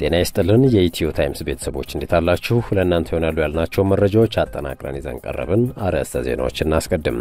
ጤና ይስጥልን የኢትዮ ታይምስ ቤተሰቦች እንዴት አላችሁ? ለእናንተ ይሆናሉ ያልናቸው መረጃዎች አጠናቅረን ይዘን ቀረብን። አርዕስተ ዜናዎች እናስቀድም።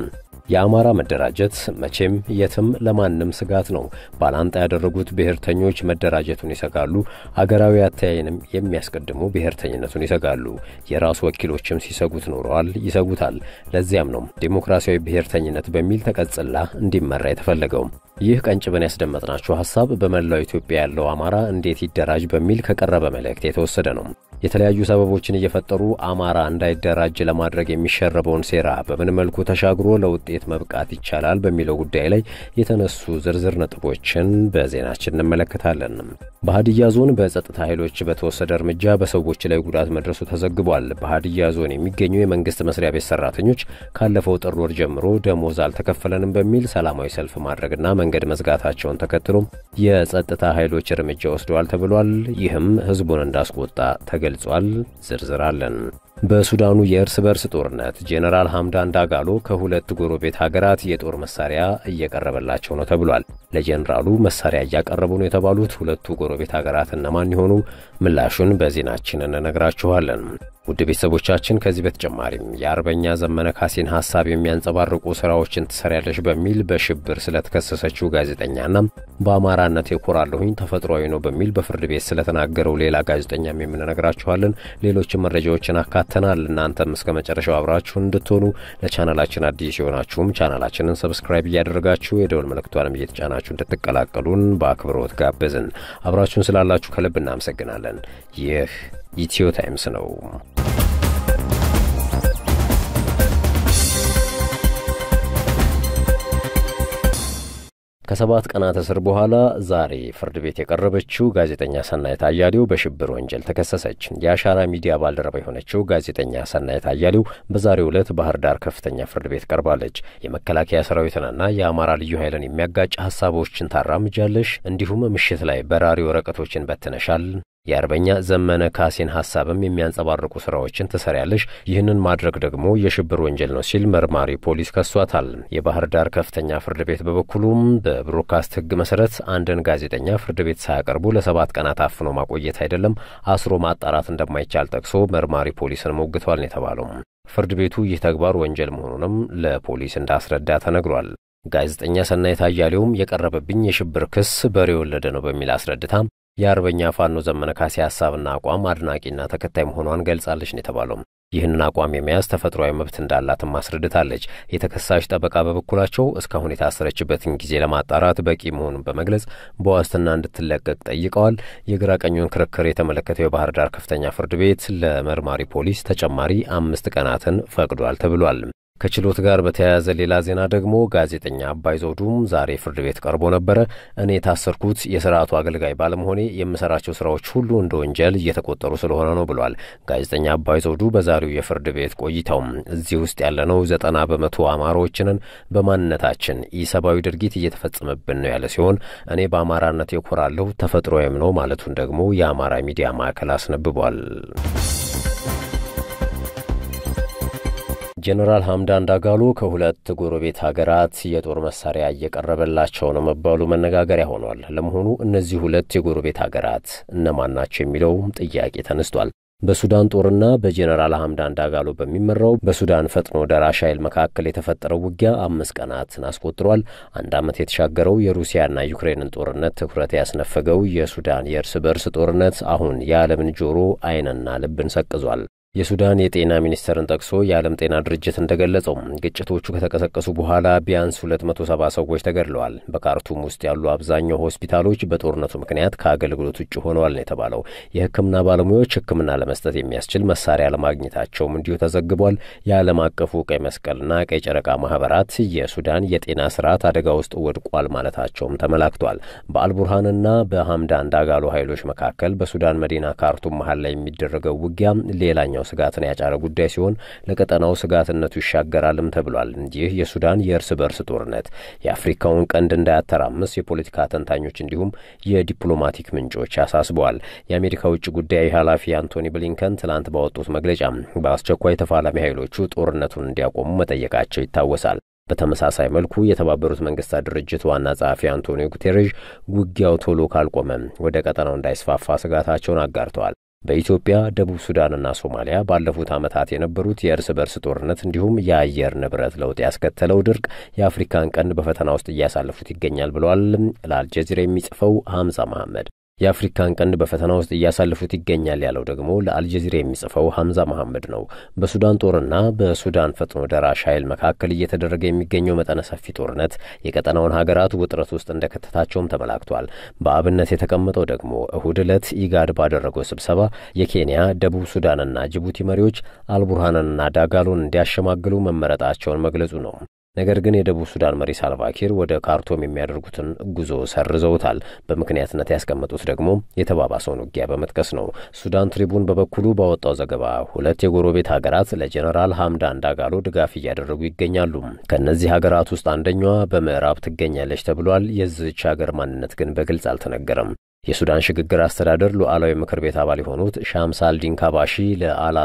የአማራ መደራጀት መቼም የትም ለማንም ስጋት ነው። ባላንጣ ያደረጉት ብሔርተኞች መደራጀቱን ይሰጋሉ። አገራዊ አተያይንም የሚያስቀድሙ ብሔርተኝነቱን ይሰጋሉ። የራሱ ወኪሎችም ሲሰጉት ኖረዋል፣ ይሰጉታል። ለዚያም ነው ዴሞክራሲያዊ ብሔርተኝነት በሚል ተቀጽላ እንዲመራ የተፈለገው። ይህ ቀንጭበን ያስደመጥናችሁ ሀሳብ በመላው ኢትዮጵያ ያለው አማራ እንዴት ይደራጅ በሚል ከቀረበ መልእክት የተወሰደ ነው። የተለያዩ ሰበቦችን እየፈጠሩ አማራ እንዳይደራጅ ለማድረግ የሚሸረበውን ሴራ በምን መልኩ ተሻግሮ ለውጤት መብቃት ይቻላል በሚለው ጉዳይ ላይ የተነሱ ዝርዝር ነጥቦችን በዜናችን እንመለከታለን። በሀዲያ ዞን በጸጥታ ኃይሎች በተወሰደ እርምጃ በሰዎች ላይ ጉዳት መድረሱ ተዘግቧል። በሀዲያ ዞን የሚገኙ የመንግስት መስሪያ ቤት ሰራተኞች ካለፈው ጥር ወር ጀምሮ ደሞዝ አልተከፈለንም በሚል ሰላማዊ ሰልፍ ማድረግና መንገድ መዝጋታቸውን ተከትሎ የጸጥታ ኃይሎች እርምጃ ወስደዋል ተብሏል። ይህም ህዝቡን እንዳስቆጣ ተገልጿል። ዝርዝር አለን። በሱዳኑ የእርስ በርስ ጦርነት ጄኔራል ሐምዳን ዳጋሎ ከሁለት ጎረቤት ሀገራት የጦር መሳሪያ እየቀረበላቸው ነው ተብሏል። ለጄኔራሉ መሳሪያ እያቀረቡ ነው የተባሉት ሁለቱ ጎረቤት ሀገራት እነማን የሆኑ ምላሹን በዜናችን እንነግራችኋለን። ውድ ቤተሰቦቻችን ከዚህ በተጨማሪም የአርበኛ ዘመነ ካሴን ሀሳብ የሚያንጸባርቁ ስራዎችን ትሰሪያለሽ በሚል በሽብር ስለተከሰሰችው ጋዜጠኛና በአማራነት እኮራለሁኝ ተፈጥሯዊ ነው በሚል በፍርድ ቤት ስለተናገረው ሌላ ጋዜጠኛም እንነግራችኋለን። ሌሎችም መረጃዎችን አካተናል። እናንተም እስከ መጨረሻው አብራችሁን እንድትሆኑ ለቻናላችን አዲስ የሆናችሁም ቻናላችንን subscribe እያደረጋችሁ የደወል ምልክቷንም እየተጫናችሁ እንድትቀላቀሉን በአክብሮት ጋበዝን። አብራችሁን ስላላችሁ ከልብ እናመሰግናለን። ይህ ኢትዮ ታይምስ ነው። ከሰባት ቀናት እስር በኋላ ዛሬ ፍርድ ቤት የቀረበችው ጋዜጠኛ ሰናይት አያሌው በሽብር ወንጀል ተከሰሰች። የአሻራ ሚዲያ ባልደረባ የሆነችው ጋዜጠኛ ሰናይት አያሌው በዛሬው ዕለት ባህር ዳር ከፍተኛ ፍርድ ቤት ቀርባለች። የመከላከያ ሰራዊትንና የአማራ ልዩ ኃይልን የሚያጋጭ ሀሳቦችን ታራምጃለሽ፣ እንዲሁም ምሽት ላይ በራሪ ወረቀቶችን በትነሻል የአርበኛ ዘመነ ካሴን ሀሳብም የሚያንጸባርቁ ስራዎችን ትሰሪያለሽ። ይህንን ማድረግ ደግሞ የሽብር ወንጀል ነው ሲል መርማሪ ፖሊስ ከሷታል። የባህር ዳር ከፍተኛ ፍርድ ቤት በበኩሉም በብሮድካስት ሕግ መሰረት አንድን ጋዜጠኛ ፍርድ ቤት ሳያቀርቡ ለሰባት ቀናት አፍኖ ማቆየት አይደለም አስሮ ማጣራት እንደማይቻል ጠቅሶ መርማሪ ፖሊስን ሞግቷል ነው የተባለው። ፍርድ ቤቱ ይህ ተግባር ወንጀል መሆኑንም ለፖሊስ እንዳስረዳ ተነግሯል። ጋዜጠኛ ሰናይት አያሌውም የቀረበብኝ የሽብር ክስ በሬ የወለደ ነው በሚል አስረድታ የአርበኛ ፋኖ ዘመነ ካሴ ሀሳብና አቋም አድናቂና ተከታይ መሆኗን ገልጻለች ነው የተባለው። ይህንን አቋም የመያዝ ተፈጥሯዊ መብት እንዳላትም አስረድታለች። የተከሳሽ ጠበቃ በበኩላቸው እስካሁን የታሰረችበትን ጊዜ ለማጣራት በቂ መሆኑን በመግለጽ በዋስትና እንድትለቀቅ ጠይቀዋል። የግራ ቀኙን ክርክር የተመለከተው የባህር ዳር ከፍተኛ ፍርድ ቤት ለመርማሪ ፖሊስ ተጨማሪ አምስት ቀናትን ፈቅዷል ተብሏል። ከችሎት ጋር በተያያዘ ሌላ ዜና ደግሞ ጋዜጠኛ አባይ ዘውዱም ዛሬ ፍርድ ቤት ቀርቦ ነበረ። እኔ የታሰርኩት የስርዓቱ አገልጋይ ባለመሆኔ የምሰራቸው ስራዎች ሁሉ እንደ ወንጀል እየተቆጠሩ ስለሆነ ነው ብሏል። ጋዜጠኛ አባይ ዘውዱ በዛሬው የፍርድ ቤት ቆይታው እዚህ ውስጥ ያለነው ዘጠና በመቶ አማራዎችንን በማንነታችን ኢሰብአዊ ድርጊት እየተፈጸመብን ነው ያለ ሲሆን እኔ በአማራነት የኮራለሁ ተፈጥሮዬም ነው ማለቱን ደግሞ የአማራ ሚዲያ ማዕከል አስነብቧል። ጄኔራል ሐምዳን ዳጋሎ ከሁለት ጎረቤት ሀገራት የጦር መሳሪያ እየቀረበላቸው ነው መባሉ መነጋገሪያ ሆኗል። ለመሆኑ እነዚህ ሁለት የጎረቤት ሀገራት እነማን ናቸው የሚለውም ጥያቄ ተነስቷል። በሱዳን ጦርና በጄኔራል ሐምዳን ዳጋሎ በሚመራው በሱዳን ፈጥኖ ደራሽ ኃይል መካከል የተፈጠረው ውጊያ አምስት ቀናትን አስቆጥሯል። አንድ ዓመት የተሻገረው የሩሲያና ዩክሬንን ጦርነት ትኩረት ያስነፈገው የሱዳን የእርስ በርስ ጦርነት አሁን የዓለምን ጆሮ ዓይንና ልብን ሰቅዟል። የሱዳን የጤና ሚኒስቴርን ጠቅሶ የዓለም ጤና ድርጅት እንደገለጸው ግጭቶቹ ከተቀሰቀሱ በኋላ ቢያንስ 270 ሰዎች ተገድለዋል። በካርቱም ውስጥ ያሉ አብዛኛው ሆስፒታሎች በጦርነቱ ምክንያት ከአገልግሎት ውጭ ሆነዋል ነው የተባለው። የሕክምና ባለሙያዎች ሕክምና ለመስጠት የሚያስችል መሳሪያ ለማግኘታቸውም እንዲሁ ተዘግቧል። የዓለም አቀፉ ቀይ መስቀልና ቀይ ጨረቃ ማህበራት የሱዳን የጤና ስርዓት አደጋ ውስጥ ወድቋል ማለታቸውም ተመላክቷል። በአልቡርሃንና በሐምዳን ዳጋሎ ኃይሎች መካከል በሱዳን መዲና ካርቱም መሀል ላይ የሚደረገው ውጊያ ሌላኛው ስጋትን ያጫረ ጉዳይ ሲሆን ለቀጠናው ስጋትነቱ ይሻገራልም ተብሏል። ይህ የሱዳን የእርስ በርስ ጦርነት የአፍሪካውን ቀንድ እንዳያተራምስ የፖለቲካ ተንታኞች እንዲሁም የዲፕሎማቲክ ምንጮች አሳስበዋል። የአሜሪካ ውጭ ጉዳይ ኃላፊ አንቶኒ ብሊንከን ትላንት ባወጡት መግለጫ በአስቸኳይ ተፋላሚ ኃይሎቹ ጦርነቱን እንዲያቆሙ መጠየቃቸው ይታወሳል። በተመሳሳይ መልኩ የተባበሩት መንግስታት ድርጅት ዋና ጸሐፊ አንቶኒዮ ጉቴሬዥ ውጊያው ቶሎ ካልቆመ ወደ ቀጠናው እንዳይስፋፋ ስጋታቸውን አጋርተዋል። በኢትዮጵያ፣ ደቡብ ሱዳንና ሶማሊያ ባለፉት ዓመታት የነበሩት የእርስ በርስ ጦርነት እንዲሁም የአየር ንብረት ለውጥ ያስከተለው ድርቅ የአፍሪካን ቀንድ በፈተና ውስጥ እያሳለፉት ይገኛል ብለዋል። ለአልጀዚራ የሚጽፈው ሐምዛ መሐመድ የአፍሪካን ቀንድ በፈተና ውስጥ እያሳለፉት ይገኛል ያለው ደግሞ ለአልጀዚራ የሚጽፈው ሐምዛ መሐመድ ነው። በሱዳን ጦርና በሱዳን ፈጥኖ ደራሽ ኃይል መካከል እየተደረገ የሚገኘው መጠነ ሰፊ ጦርነት የቀጠናውን ሀገራት ውጥረት ውስጥ እንደከተታቸውም ተመላክቷል። በአብነት የተቀመጠው ደግሞ እሁድ ዕለት ኢጋድ ባደረገው ስብሰባ የኬንያ ደቡብ ሱዳንና ጅቡቲ መሪዎች አልቡርሃንንና ዳጋሎን እንዲያሸማግሉ መመረጣቸውን መግለጹ ነው። ነገር ግን የደቡብ ሱዳን መሪ ሳልቫኪር ወደ ካርቶም የሚያደርጉትን ጉዞ ሰርዘውታል። በምክንያትነት ያስቀመጡት ደግሞ የተባባሰውን ውጊያ በመጥቀስ ነው። ሱዳን ትሪቡን በበኩሉ ባወጣው ዘገባ ሁለት የጎረቤት ሀገራት ለጀኔራል ሐምዳን ዳጋሎ ድጋፍ እያደረጉ ይገኛሉ። ከእነዚህ ሀገራት ውስጥ አንደኛዋ በምዕራብ ትገኛለች ተብሏል። የዚህች ሀገር ማንነት ግን በግልጽ አልተነገረም። የሱዳን ሽግግር አስተዳደር ሉዓላዊ ምክር ቤት አባል የሆኑት ሻምሳልዲን ካባሺ ለአል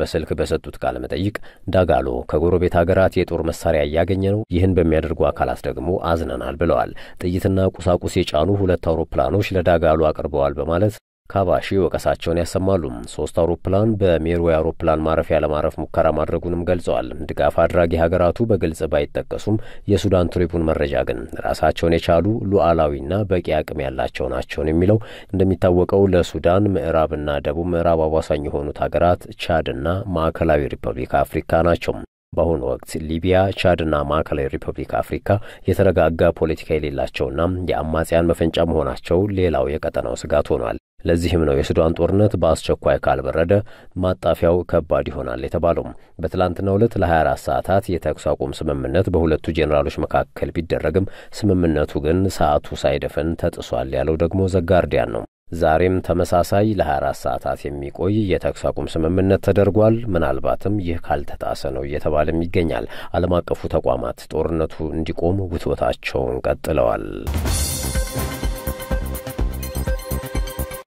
በስልክ በሰጡት ቃለ መጠይቅ ዳጋሎ ከጎረቤት ሀገራት የጦር መሳሪያ እያገኘ ነው፣ ይህን በሚያደርጉ አካላት ደግሞ አዝነናል ብለዋል። ጥይትና ቁሳቁስ የጫኑ ሁለት አውሮፕላኖች ለዳጋሎ አቅርበዋል በማለት ካባሺ ወቀሳቸውን ያሰማሉ። ሶስት አውሮፕላን በሜሩ የአውሮፕላን ማረፊያ ለማረፍ ሙከራ ማድረጉንም ገልጸዋል። ድጋፍ አድራጊ ሀገራቱ በግልጽ ባይጠቀሱም የሱዳን ትሪቡን መረጃ ግን ራሳቸውን የቻሉ ሉዓላዊና በቂ አቅም ያላቸው ናቸውን የሚለው እንደሚታወቀው ለሱዳን ምዕራብና ደቡብ ምዕራብ አዋሳኝ የሆኑት ሀገራት ቻድና ማዕከላዊ ሪፐብሊክ አፍሪካ ናቸው። በአሁኑ ወቅት ሊቢያ፣ ቻድና ማዕከላዊ ሪፐብሊክ አፍሪካ የተረጋጋ ፖለቲካ የሌላቸውና የአማጽያን መፈንጫ መሆናቸው ሌላው የቀጠናው ስጋት ሆኗል። ለዚህም ነው የሱዳን ጦርነት በአስቸኳይ ካልበረደ ማጣፊያው ከባድ ይሆናል የተባለው። በትላንትናው ዕለት ለ24 ሰዓታት የተኩስ አቁም ስምምነት በሁለቱ ጄኔራሎች መካከል ቢደረግም ስምምነቱ ግን ሰዓቱ ሳይደፍን ተጥሷል ያለው ደግሞ ዘጋርዲያን ነው። ዛሬም ተመሳሳይ ለ24 ሰዓታት የሚቆይ የተኩስ አቁም ስምምነት ተደርጓል። ምናልባትም ይህ ካልተጣሰ ነው እየተባለም ይገኛል። ዓለም አቀፉ ተቋማት ጦርነቱ እንዲቆም ውትወታቸውን ቀጥለዋል።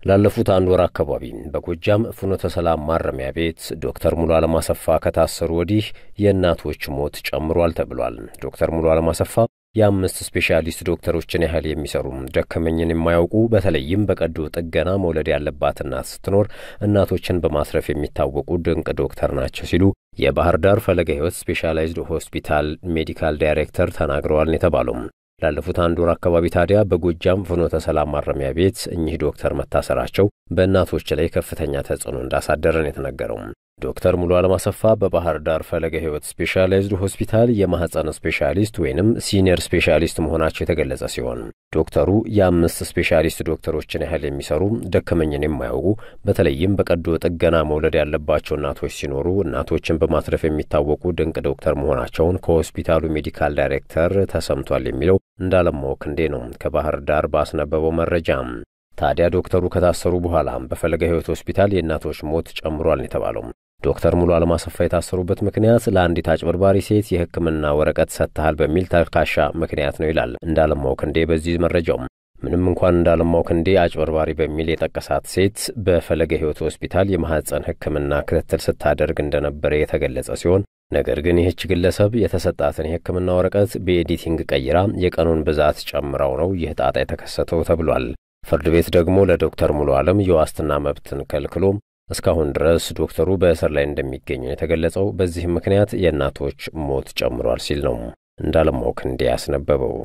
ላለፉት አንድ ወር አካባቢ በጎጃም ፍኖተ ሰላም ማረሚያ ቤት ዶክተር ሙሉ አሰፋ ከታሰሩ ወዲህ የእናቶች ሞት ጨምሯል ተብሏል። ዶክተር ሙሉ አሰፋ የአምስት ስፔሻሊስት ዶክተሮችን ያህል የሚሰሩ ደከመኝን የማያውቁ በተለይም በቀዶ ጥገና መውለድ ያለባት እናት ስትኖር እናቶችን በማትረፍ የሚታወቁ ድንቅ ዶክተር ናቸው ሲሉ የባህር ዳር ፈለገ ሕይወት ስፔሻላይዝድ ሆስፒታል medical director ተናግረዋል የተባለው ላለፉት አንድ ወር አካባቢ ታዲያ በጎጃም ፍኖተ ሰላም ማረሚያ ቤት እኚህ ዶክተር መታሰራቸው በእናቶች ላይ ከፍተኛ ተጽዕኖ እንዳሳደረን የተነገረው ዶክተር ሙሉ ዓለም አሰፋ በባህር ዳር ፈለገ ሕይወት ስፔሻላይዝድ ሆስፒታል የማህፀን ስፔሻሊስት ወይንም senior specialist መሆናቸው የተገለጸ ሲሆን ዶክተሩ የአምስት ስፔሻሊስት ዶክተሮችን ያህል የሚሰሩ ደከመኝን የማያውቁ በተለይም በቀዶ ጥገና መውለድ ያለባቸው እናቶች ሲኖሩ እናቶችን በማትረፍ የሚታወቁ ድንቅ ዶክተር መሆናቸውን ከሆስፒታሉ medical director ተሰምቷል የሚለው እንዳለማው ክንዴ ነው ከባህር ዳር ባስነበበው መረጃ። ታዲያ ዶክተሩ ከታሰሩ በኋላ በፈለገ ሕይወት ሆስፒታል የእናቶች ሞት ጨምሯል የተባለው ዶክተር ሙሉ ዓለም አሰፋ የታሰሩበት ምክንያት ለአንዲት አጭበርባሪ ሴት የሕክምና ወረቀት ሰጥተሃል በሚል ተልካሻ ምክንያት ነው ይላል እንዳለማው ክንዴ በዚህ መረጃው። ምንም እንኳን እንዳለማው ክንዴ አጭበርባሪ በሚል የጠቀሳት ሴት በፈለገ ሕይወት ሆስፒታል የማህፀን ሕክምና ክትትል ስታደርግ እንደነበረ የተገለጸ ሲሆን ነገር ግን ይህች ግለሰብ የተሰጣትን የሕክምና ወረቀት በ editing ቀይራ የቀኑን ብዛት ጨምራው ነው ይህ ጣጣ የተከሰተው ተብሏል። ፍርድ ቤት ደግሞ ለዶክተር ሙሉ ዓለም የዋስትና መብትን ከልክሎ እስካሁን ድረስ ዶክተሩ በእስር ላይ እንደሚገኙ የተገለጸው በዚህም ምክንያት የእናቶች ሞት ጨምሯል ሲል ነው እንዳለማው ክንዴ ያስነበበው።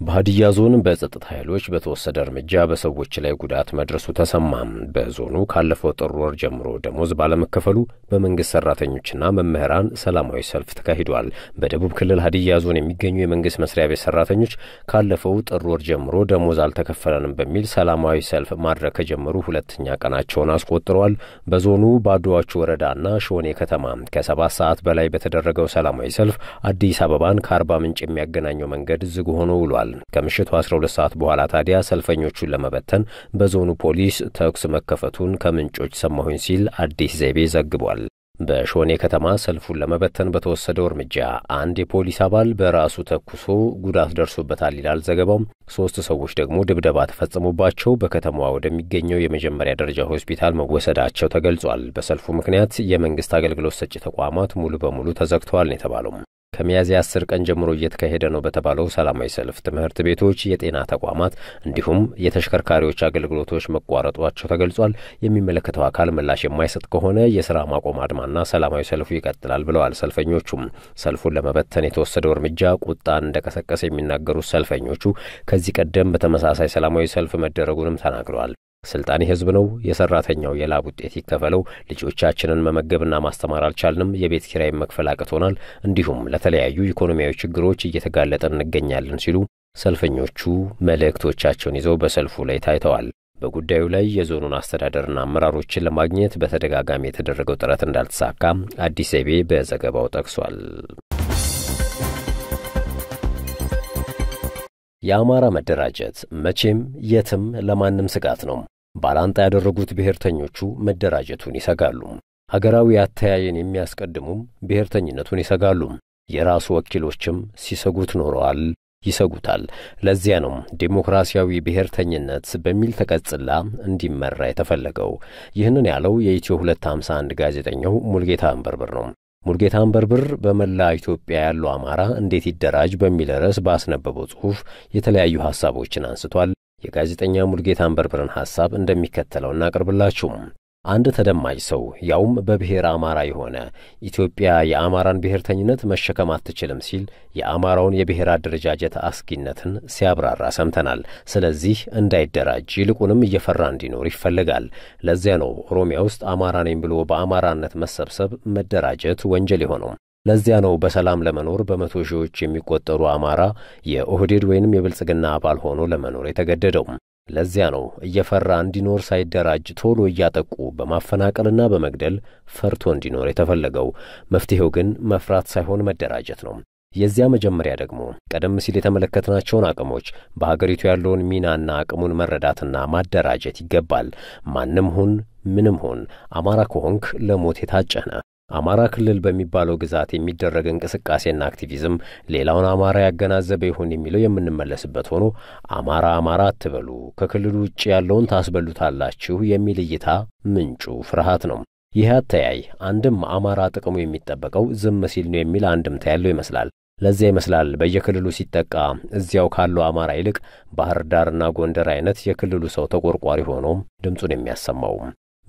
በሀዲያ ዞን በጸጥታ ኃይሎች በተወሰደ እርምጃ በሰዎች ላይ ጉዳት መድረሱ ተሰማም። በዞኑ ካለፈው ጥር ወር ጀምሮ ደሞዝ ባለመከፈሉ በመንግስት ሰራተኞችና መምህራን ሰላማዊ ሰልፍ ተካሂዷል። በደቡብ ክልል ሀዲያ ዞን የሚገኙ የመንግስት መስሪያ ቤት ሰራተኞች ካለፈው ጥር ወር ጀምሮ ደሞዝ አልተከፈለንም በሚል ሰላማዊ ሰልፍ ማድረግ ከጀመሩ ሁለተኛ ቀናቸውን አስቆጥረዋል። በዞኑ ባዶዋቹ ወረዳና ሾኔ ከተማ ከሰባት ሰዓት በላይ በተደረገው ሰላማዊ ሰልፍ አዲስ አበባን ከአርባ ምንጭ የሚያገናኘው መንገድ ዝግ ሆኖ ውሏል። ከምሽቱ 12 ሰዓት በኋላ ታዲያ ሰልፈኞቹን ለመበተን በዞኑ ፖሊስ ተኩስ መከፈቱን ከምንጮች ሰማሁኝ ሲል አዲስ ዘይቤ ዘግቧል። በሾኔ ከተማ ሰልፉን ለመበተን በተወሰደው እርምጃ አንድ የፖሊስ አባል በራሱ ተኩሶ ጉዳት ደርሶበታል ይላል ዘገባው። ሶስት ሰዎች ደግሞ ድብደባ ተፈጽሞባቸው በከተማዋ ወደሚገኘው የመጀመሪያ ደረጃ ሆስፒታል መወሰዳቸው ተገልጿል። በሰልፉ ምክንያት የመንግስት አገልግሎት ሰጪ ተቋማት ሙሉ በሙሉ ተዘግተዋል ነው የተባለው። ከሚያዝያ አስር ቀን ጀምሮ እየተካሄደ ነው በተባለው ሰላማዊ ሰልፍ ትምህርት ቤቶች፣ የጤና ተቋማት እንዲሁም የተሽከርካሪዎች አገልግሎቶች መቋረጧቸው ተገልጿል። የሚመለከተው አካል ምላሽ የማይሰጥ ከሆነ የስራ ማቆም አድማና ሰላማዊ ሰልፉ ይቀጥላል ብለዋል ሰልፈኞቹም። ሰልፉን ለመበተን የተወሰደው እርምጃ ቁጣን እንደቀሰቀሰ የሚናገሩት ሰልፈኞቹ ከዚህ ቀደም በተመሳሳይ ሰላማዊ ሰልፍ መደረጉንም ተናግረዋል። ስልጣን የህዝብ ነው። የሰራተኛው የላብ ውጤት ይከፈለው። ልጆቻችንን መመገብና ማስተማር አልቻልንም። የቤት ኪራይ መክፈል አቅቶናል። እንዲሁም ለተለያዩ ኢኮኖሚያዊ ችግሮች እየተጋለጠን እንገኛለን ሲሉ ሰልፈኞቹ መልእክቶቻቸውን ይዘው በሰልፉ ላይ ታይተዋል። በጉዳዩ ላይ የዞኑን አስተዳደርና አመራሮችን ለማግኘት በተደጋጋሚ የተደረገው ጥረት እንዳልተሳካ አዲስ ዘይቤ በዘገባው ጠቅሷል። የአማራ መደራጀት መቼም የትም ለማንም ስጋት ነው። ባላንጣ ያደረጉት ብሔርተኞቹ መደራጀቱን ይሰጋሉ። ሀገራዊ አተያየን የሚያስቀድሙም ብሔርተኝነቱን ይሰጋሉ። የራሱ ወኪሎችም ሲሰጉት ኖረዋል፣ ይሰጉታል። ለዚያ ነው ዴሞክራሲያዊ ብሔርተኝነት በሚል ተቀጽላ እንዲመራ የተፈለገው። ይህንን ያለው የኢትዮ 251 ጋዜጠኛው ሙልጌታ አንበርብር ነው። ሙልጌታ አንበርብር በመላ ኢትዮጵያ ያለው አማራ እንዴት ይደራጅ በሚል ርዕስ ባስነበበው ጽሑፍ የተለያዩ ሐሳቦችን አንስቷል። የጋዜጠኛ ሙልጌታ አንበርብርን ሐሳብ እንደሚከተለው እናቅርብላችሁም። አንድ ተደማጭ ሰው ያውም በብሔር አማራ የሆነ ኢትዮጵያ የአማራን ብሔርተኝነት መሸከም አትችልም ሲል የአማራውን የብሔር አደረጃጀት አስጊነትን ሲያብራራ ሰምተናል። ስለዚህ እንዳይደራጅ ይልቁንም እየፈራ እንዲኖር ይፈልጋል። ለዚያ ነው ኦሮሚያ ውስጥ አማራ ነኝ ብሎ በአማራነት መሰብሰብ መደራጀት ወንጀል የሆነው። ለዚያ ነው በሰላም ለመኖር በመቶ ሺዎች የሚቆጠሩ አማራ የኦህዴድ ወይንም የብልጽግና አባል ሆኖ ለመኖር የተገደደው። ለዚያ ነው እየፈራ እንዲኖር ሳይደራጅ ቶሎ እያጠቁ በማፈናቀልና በመግደል ፈርቶ እንዲኖር የተፈለገው። መፍትሔው ግን መፍራት ሳይሆን መደራጀት ነው። የዚያ መጀመሪያ ደግሞ ቀደም ሲል የተመለከትናቸውን አቅሞች በሀገሪቱ ያለውን ሚናና አቅሙን መረዳትና ማደራጀት ይገባል። ማንም ሁን ምንም ሁን አማራ ከሆንክ ለሞት የታጨነ አማራ ክልል በሚባለው ግዛት የሚደረግ እንቅስቃሴና አክቲቪዝም ሌላውን አማራ ያገናዘበ ይሁን የሚለው የምንመለስበት ሆኖ አማራ አማራ አትበሉ፣ ከክልሉ ውጭ ያለውን ታስበሉታላችሁ የሚል እይታ ምንጩ ፍርሃት ነው። ይህ አተያይ አንድም አማራ ጥቅሙ የሚጠበቀው ዝም ሲል ነው የሚል አንድምታ ያለው ይመስላል። ለዚያ ይመስላል በየክልሉ ሲጠቃ እዚያው ካለው አማራ ይልቅ ባህር ዳርና ጎንደር አይነት የክልሉ ሰው ተቆርቋሪ ሆኖ ድምፁን የሚያሰማው።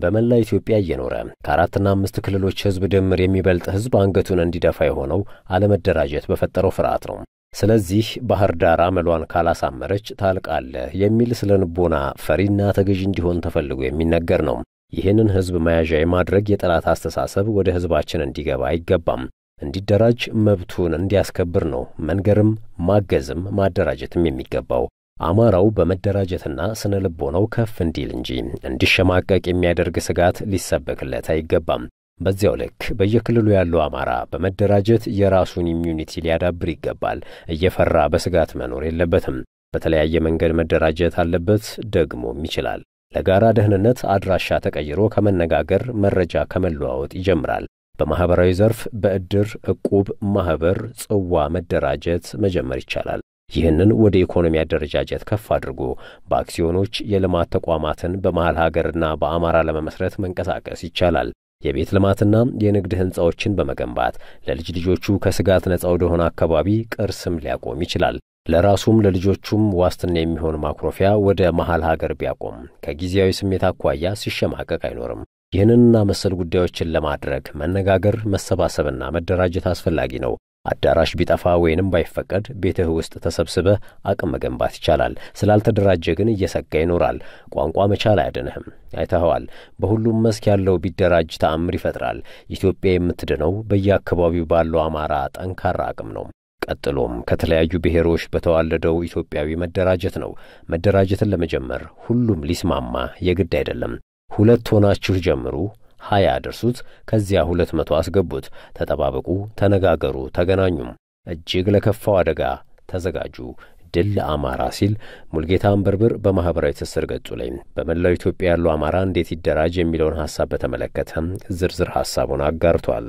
በመላ ኢትዮጵያ እየኖረ ከአራትና አምስት ክልሎች ሕዝብ ድምር የሚበልጥ ሕዝብ አንገቱን እንዲደፋ የሆነው አለመደራጀት በፈጠረው ፍርሃት ነው። ስለዚህ ባህር ዳር አመሏን ካላሳመረች ታልቃለህ የሚል ስለ ንቦና ፈሪና ተገዥ እንዲሆን ተፈልጎ የሚነገር ነው። ይህንን ሕዝብ መያዣ የማድረግ የጠላት አስተሳሰብ ወደ ሕዝባችን እንዲገባ አይገባም። እንዲደራጅ መብቱን እንዲያስከብር ነው መንገርም ማገዝም ማደራጀትም የሚገባው። አማራው በመደራጀትና ስነ ልቦናው ከፍ እንዲል እንጂ እንዲሸማቀቅ የሚያደርግ ስጋት ሊሰበክለት አይገባም። በዚያው ልክ በየክልሉ ያለው አማራ በመደራጀት የራሱን immunity ሊያዳብር ይገባል። እየፈራ በስጋት መኖር የለበትም። በተለያየ መንገድ መደራጀት አለበት፣ ደግሞም ይችላል። ለጋራ ደህንነት አድራሻ ተቀይሮ ከመነጋገር መረጃ ከመለዋወጥ ይጀምራል። በማኅበራዊ ዘርፍ በዕድር፣ ዕቁብ፣ ማኅበር፣ ጽዋ መደራጀት መጀመር ይቻላል። ይህንን ወደ ኢኮኖሚ አደረጃጀት ከፍ አድርጎ በአክሲዮኖች የልማት ተቋማትን በመሃል ሀገርና በአማራ ለመመስረት መንቀሳቀስ ይቻላል። የቤት ልማትና የንግድ ሕንፃዎችን በመገንባት ለልጅ ልጆቹ ከስጋት ነፃ ወደሆነ አካባቢ ቅርስም ሊያቆም ይችላል። ለራሱም ለልጆቹም ዋስትና የሚሆን ማኩረፊያ ወደ መሃል ሀገር ቢያቆም ከጊዜያዊ ስሜት አኳያ ሲሸማቀቅ አይኖርም። ይህንንና መሰል ጉዳዮችን ለማድረግ መነጋገር፣ መሰባሰብና መደራጀት አስፈላጊ ነው። አዳራሽ ቢጠፋ ወይንም ባይፈቀድ ቤትህ ውስጥ ተሰብስበህ አቅም መገንባት ይቻላል። ስላልተደራጀ ግን እየሰጋ ይኖራል። ቋንቋ መቻል አያድንህም። አይተኸዋል። በሁሉም መስክ ያለው ቢደራጅ ተአምር ይፈጥራል። ኢትዮጵያ የምትድነው በየአካባቢው ባለው አማራ ጠንካራ አቅም ነው። ቀጥሎም ከተለያዩ ብሔሮች በተዋለደው ኢትዮጵያዊ መደራጀት ነው። መደራጀትን ለመጀመር ሁሉም ሊስማማ የግድ አይደለም። ሁለት ሆናችሁ ጀምሩ ሀያ አድርሱት። ከዚያ ሁለት መቶ አስገቡት። ተጠባበቁ፣ ተነጋገሩ፣ ተገናኙም። እጅግ ለከፋው አደጋ ተዘጋጁ። ድል ለአማራ ሲል ሙልጌታ አንበርብር በማኅበራዊ ትስስር ገጹ ላይ በመላው ኢትዮጵያ ያለው አማራ እንዴት ይደራጅ የሚለውን ሐሳብ በተመለከተ ዝርዝር ሐሳቡን አጋርቷል።